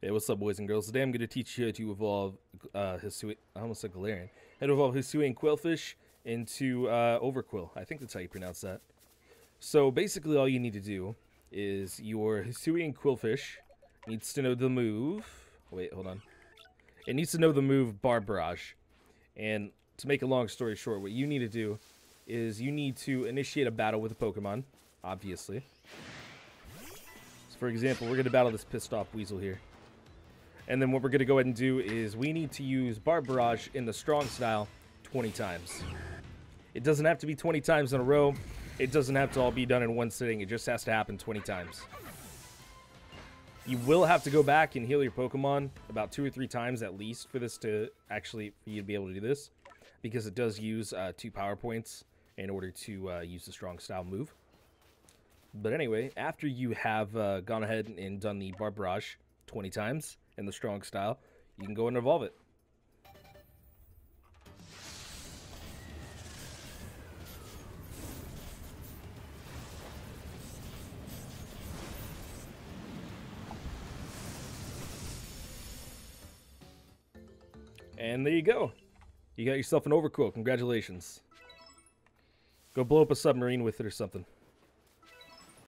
Hey, what's up, boys and girls? Today I'm going to teach you how to evolve uh, Hisui. I almost said Galarian. How to evolve Hisuian Qwilfish into uh, Overqwil. I think that's how you pronounce that. So basically, all you need to do is your Hisuian Qwilfish needs to know the move. Wait, hold on. It needs to know the move Barb Barrage. And to make a long story short, what you need to do is you need to initiate a battle with a Pokemon, obviously. So for example, we're going to battle this pissed off Weasel here. And then what we're going to go ahead and do is we need to use Barb Barrage in the strong style 20 times. It doesn't have to be 20 times in a row. It doesn't have to all be done in one sitting. It just has to happen 20 times. You will have to go back and heal your Pokemon about two or three times at least for this to actually, for you to be able to do this. Because it does use uh, two power points in order to uh, use the strong style move. But anyway, after you have uh, gone ahead and done the Barb Barrage 20 times, in the strong style, you can go and evolve it. And there you go. You got yourself an Overqwil. Congratulations. Go blow up a submarine with it or something.